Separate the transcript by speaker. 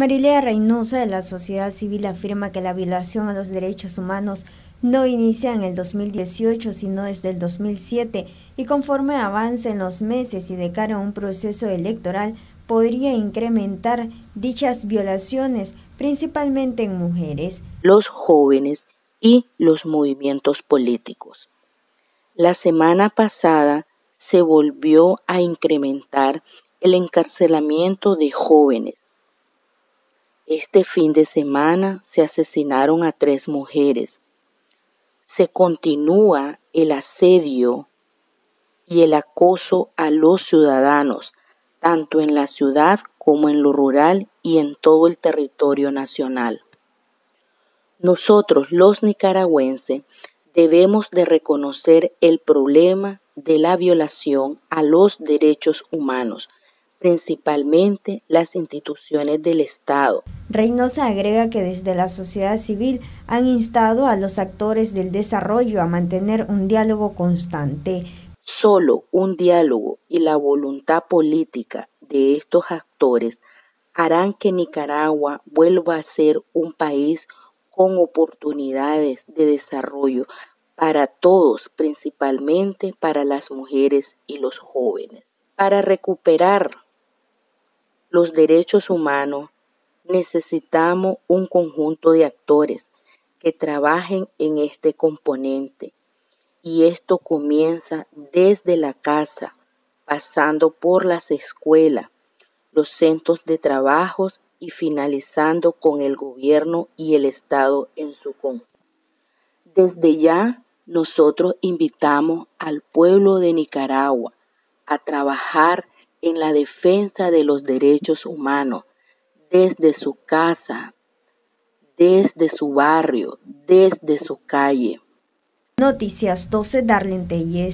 Speaker 1: Marilea Reynosa de la sociedad civil afirma que la violación a los derechos humanos no inicia en el 2018, sino desde el 2007, y conforme avancen los meses y de cara a un proceso electoral, podría incrementar dichas violaciones, principalmente en mujeres,
Speaker 2: los jóvenes y los movimientos políticos. La semana pasada se volvió a incrementar el encarcelamiento de jóvenes este fin de semana se asesinaron a tres mujeres. Se continúa el asedio y el acoso a los ciudadanos, tanto en la ciudad como en lo rural y en todo el territorio nacional. Nosotros, los nicaragüenses, debemos de reconocer el problema de la violación a los derechos humanos, principalmente las instituciones del Estado.
Speaker 1: Reynosa agrega que desde la sociedad civil han instado a los actores del desarrollo a mantener un diálogo constante.
Speaker 2: Solo un diálogo y la voluntad política de estos actores harán que Nicaragua vuelva a ser un país con oportunidades de desarrollo para todos, principalmente para las mujeres y los jóvenes. Para recuperar los derechos humanos, necesitamos un conjunto de actores que trabajen en este componente. Y esto comienza desde la casa, pasando por las escuelas, los centros de trabajo y finalizando con el gobierno y el Estado en su conjunto. Desde ya nosotros invitamos al pueblo de Nicaragua a trabajar en la defensa de los derechos humanos desde su casa, desde su barrio, desde su calle.
Speaker 1: Noticias 12 Darlene Telles.